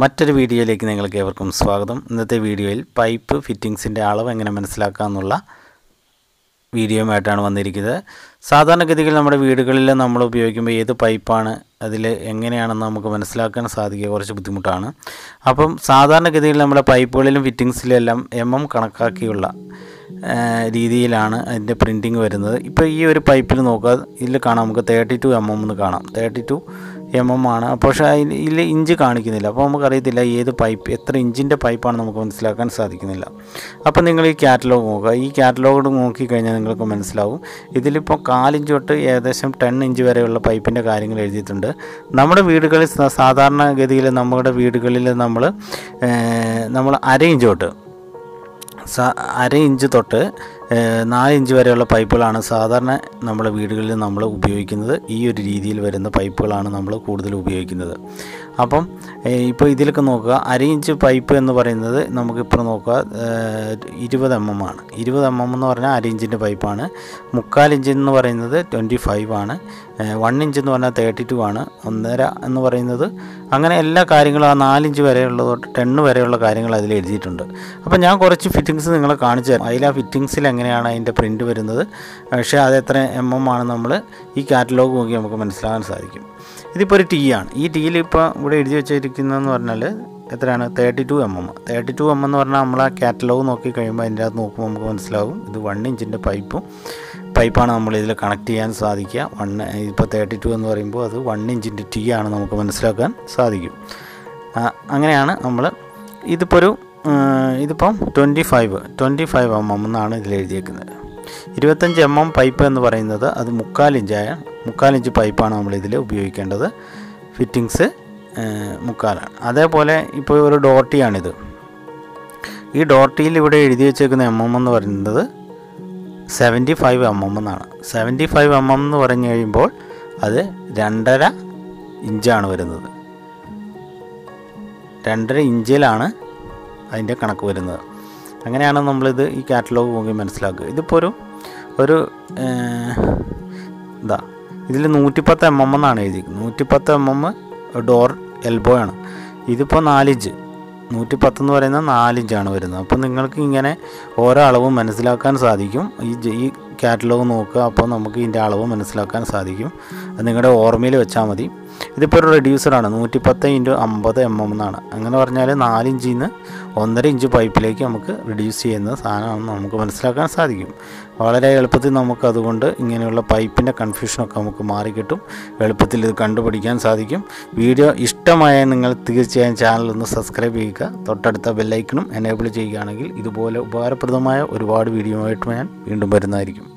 മറ്റൊരു വീഡിയോയിലേക്ക് നിങ്ങൾക്ക് ഏവർക്കും സ്വാഗതം. ഇന്നത്തെ വീഡിയോയിൽ പൈപ്പ് ഫിറ്റിങ്സിന്റെ അളവ് എങ്ങനെ മനസ്സിലാക്കാമെന്നുള്ള വീഡിയോയുമായിട്ടാണ് വന്നിരിക്കുന്നത്. സാധാരണഗതിയിൽ നമ്മുടെ വീടുകളിൽ നമ്മൾ ഉപയോഗിക്കുമ്പോൾ ഏത് പൈപ്പാണ് അതിൽ എങ്ങനെയാണെന്ന് നമുക്ക് മനസ്സിലാക്കാൻ സാധിക്കുക കുറച്ച് ബുദ്ധിമുട്ടാണ്. അപ്പം സാധാരണഗതിയിൽ നമ്മുടെ പൈപ്പുകളിലും ഫിറ്റിങ്സിലും എല്ലാം എം എം കണക്കാക്കിയുള്ള രീതിയിലാണ് അതിന്റെ പ്രിന്റിങ് വരുന്നത്. ഇപ്പോൾ ഈ ഒരു പൈപ്പിൽ നോക്കുക ഇതിൽ കാണാം നമുക്ക് തേർട്ടി ടു എം എം എന്ന് കാണാം. തേർട്ടി ടു എം എം ആണ്. പക്ഷേ ഇതിൽ ഇഞ്ച് കാണിക്കുന്നില്ല. അപ്പോൾ നമുക്കറിയത്തില്ല ഏത് പൈപ്പ് എത്ര ഇഞ്ചിന്റെ പൈപ്പാണ് നമുക്ക് മനസ്സിലാക്കാൻ സാധിക്കുന്നില്ല. അപ്പോൾ നിങ്ങൾ ഈ കാറ്റലോഗ് നോക്കുക. ഈ കാറ്റലോഗ് നോക്കിക്കഴിഞ്ഞാൽ നിങ്ങൾക്ക് മനസ്സിലാവും. ഇതിലിപ്പോൾ കാലിഞ്ച് തൊട്ട് ഏകദേശം ടെൻ ഇഞ്ച് വരെയുള്ള പൈപ്പിന്റെ കാര്യങ്ങൾ എഴുതിയിട്ടുണ്ട്. നമ്മുടെ വീടുകളിൽ സാധാരണഗതിയിൽ നമ്മുടെ വീടുകളിൽ നമ്മൾ നമ്മൾ അര ഇഞ്ച് തൊട്ട് അര ഇഞ്ച് തൊട്ട് ഏഹ്, നാല് ഇഞ്ച് വരെയുള്ള പൈപ്പുകളാണ് സാധാരണ നമ്മുടെ വീടുകളിൽ നമ്മൾ ഉപയോഗിക്കുന്നത്. ഈ ഒരു രീതിയിൽ വരുന്ന പൈപ്പുകളാണ് നമ്മൾ കൂടുതൽ ഉപയോഗിക്കുന്നത്. അപ്പം ഇപ്പോൾ ഇതിലൊക്കെ നോക്കുക. അര ഇഞ്ച് പൈപ്പ് എന്ന് പറയുന്നത് നമുക്കിപ്പോൾ നോക്കുക ഇരുപത് എം എം ആണ്. ഇരുപത് എം എം എന്ന് പറഞ്ഞാൽ അര ഇഞ്ചിന്റെ പൈപ്പാണ്. മുക്കാൽ ഇഞ്ച് എന്ന് പറയുന്നത് ട്വന്റി ഫൈവ് ആണ്. വൺ ഇഞ്ച് എന്ന് പറഞ്ഞാൽ തേർട്ടി ടു ആണ്. ഒന്നര എന്ന് പറയുന്നത് അങ്ങനെ എല്ലാ കാര്യങ്ങളും ആ നാലിഞ്ച് വരെയുള്ള തൊട്ട് ടെണ്ണ് വരെയുള്ള കാര്യങ്ങൾ അതിൽ എഴുതിയിട്ടുണ്ട്. അപ്പോൾ ഞാൻ കുറച്ച് ഫിറ്റിങ്സ് നിങ്ങളെ കാണിച്ചു തരാം. അതിൽ ആ ഫിറ്റിങ്സിൽ എങ്ങനെയാണ് അതിന്റെ പ്രിന്റ് വരുന്നത്. പക്ഷേ അത് എത്ര എം എം ആണ് നമ്മൾ ഈ കാറ്റലോഗ് നോക്കി നമുക്ക് മനസ്സിലാക്കാൻ സാധിക്കും. ഇതിപ്പോൾ ഒരു ടീ ആണ്. ഈ ടീയിൽ ഇപ്പോൾ ഇവിടെ എഴുതി വെച്ചിരിക്കുന്നതെന്ന് പറഞ്ഞാൽ എത്രയാണ്? Thirty two M M thirty two M എന്ന് പറഞ്ഞാൽ നമ്മൾ ആ കാറ്റലോഗ് നോക്കി കഴിയുമ്പോൾ അതിന്റെ അകത്ത് നോക്കുമ്പോൾ നമുക്ക് മനസ്സിലാകും ഇത് വൺ ഇഞ്ചിന്റെ പൈപ്പും പൈപ്പാണ് നമ്മൾ ഇതിൽ കണക്ട് ചെയ്യാൻ സാധിക്കുക. വൺ ഇപ്പോൾ തേർട്ടി ടു എന്ന് പറയുമ്പോൾ അത് വൺ ഇഞ്ചിന്റെ ടീ ആണ് നമുക്ക് മനസ്സിലാക്കാൻ സാധിക്കും. അങ്ങനെയാണ് നമ്മൾ ഇതിപ്പോൾ ഒരു ഇതിപ്പം twenty five twenty five M M എന്നാണ് ഇതിൽ എഴുതിയേക്കുന്നത്. ഇരുപത്തഞ്ച് എം എം പൈപ്പ് എന്ന് പറയുന്നത് അത് മുക്കാലിഞ്ചായ മുക്കാലിഞ്ച് പൈപ്പാണ് നമ്മളിതിൽ ഉപയോഗിക്കേണ്ടത്. ഫിറ്റിങ്സ് മുക്കാലാണ്. അതേപോലെ ഇപ്പോൾ ഒരു ഡോട്ടിയാണിത് ഈ ഡോട്ടിയിൽ ഇവിടെ എഴുതി വെച്ചേക്കുന്ന എം എം എന്ന് പറയുന്നത് സെവന്റി ഫൈവ് എം എം എന്നാണ്. സെവന്റി ഫൈവ് എം എം എന്ന് പറഞ്ഞു കഴിയുമ്പോൾ അത് രണ്ടര ഇഞ്ചാണ് വരുന്നത്. രണ്ടര ഇഞ്ചിലാണ് അതിന്റെ കണക്ക് വരുന്നത്. അങ്ങനെയാണ് നമ്മളിത് ഈ കാറ്റലോഗ് നോക്കി മനസ്സിലാക്കുക. ഇതിപ്പോൾ ഒരു ഒരു ഇതാ ഇതിൽ നൂറ്റിപ്പത്ത് എം എം എന്നാണ് എഴുതിയിരിക്കുന്നത്. നൂറ്റിപ്പത്ത് എം എം ഡോർ എൽബോ ആണ്. ഇതിപ്പോൾ നാലിഞ്ച്. നൂറ്റിപ്പത്ത് എന്ന് പറയുന്നത് നാലിഞ്ചാണ് വരുന്നത്. അപ്പോൾ നിങ്ങൾക്ക് ഇങ്ങനെ ഓരോ അളവും മനസ്സിലാക്കാൻ സാധിക്കും. ഈ ഈ കാറ്റലോഗ് നോക്കുക അപ്പോൾ നമുക്ക് ഇതിന്റെ അളവ് മനസ്സിലാക്കാൻ സാധിക്കും. അത് നിങ്ങളുടെ ഓർമ്മയിൽ വെച്ചാൽ മതി. ഇതിപ്പോൾ ഒരു റെഡ്യൂസറാണ് നൂറ്റിപ്പത്ത് ഇന്റു അമ്പത് എം എം എന്നാണ്. അങ്ങനെ പറഞ്ഞാൽ നാലിഞ്ചിൽ നിന്ന് ഒന്നര ഇഞ്ച് പൈപ്പിലേക്ക് നമുക്ക് റിഡ്യൂസ് ചെയ്യുന്ന സാധനമാണെന്ന് നമുക്ക് മനസ്സിലാക്കാൻ സാധിക്കും. വളരെ എളുപ്പത്തിൽ നമുക്ക് അതുകൊണ്ട് ഇങ്ങനെയുള്ള പൈപ്പിന്റെ കൺഫ്യൂഷനൊക്കെ നമുക്ക് മാറിക്കിട്ടും എളുപ്പത്തിൽ ഇത് കണ്ടുപിടിക്കാൻ സാധിക്കും. വീഡിയോ ഇഷ്ടമായ നിങ്ങൾ തീർച്ചയായും ചാനൽ ഒന്ന് സബ്സ്ക്രൈബ് ചെയ്യുക. തൊട്ടടുത്ത ബെല്ലൈക്കണും എനേബിൾ ചെയ്യുകയാണെങ്കിൽ ഇതുപോലെ ഉപകാരപ്രദമായ ഒരുപാട് വീഡിയോ ആയിട്ട് ഞാൻ വീണ്ടും വരുന്നതായിരിക്കും.